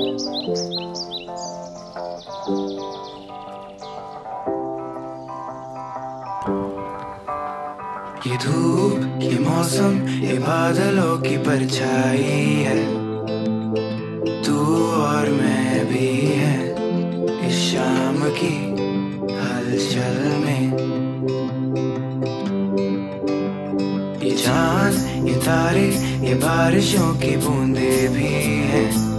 ये धूप, ये मौसम, ये बादलों की परछाई है। तू और मैं भी है इस शाम की हलचल में। ये चाँद, ये तारे, ये बारिशों की बूंदे भी हैं।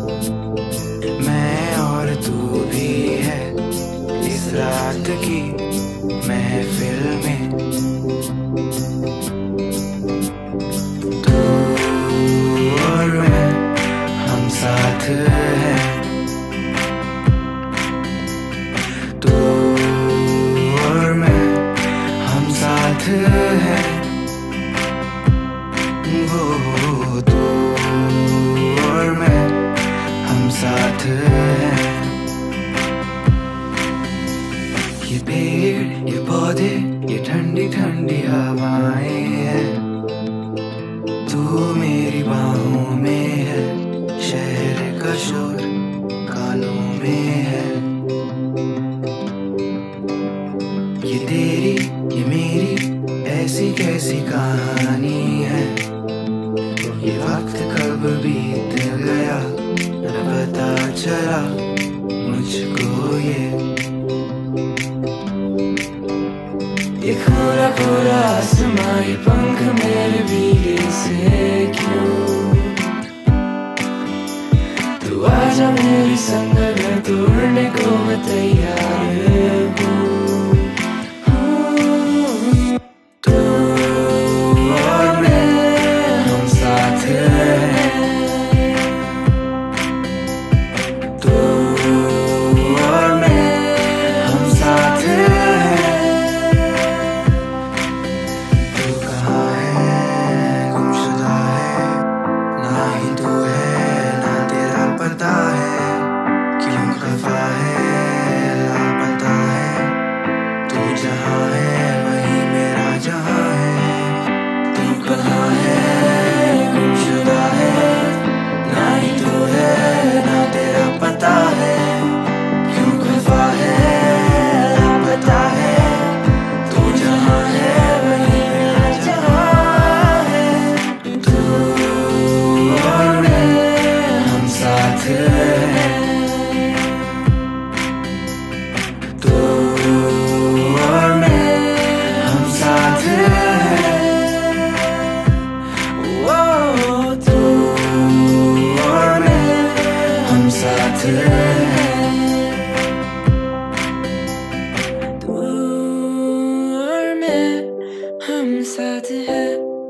हैं। तू और मैं, हम साथ हैं। वो हम साथ ये पेड़, ये पौधे, ये ठंडी ठंडी हवाएँ हैं। तू मेरी बाहों में है। शोर कानों में है। ये तेरी, ये मेरी ऐसी कैसी कहानी है? ये वक्त कब बीत गया? न पता चला मुझको ये। ये खोरा खोरा आसमां ये पंख मेरे भीगे से क्यों? तू आजा मेरी संग मैं inside the head.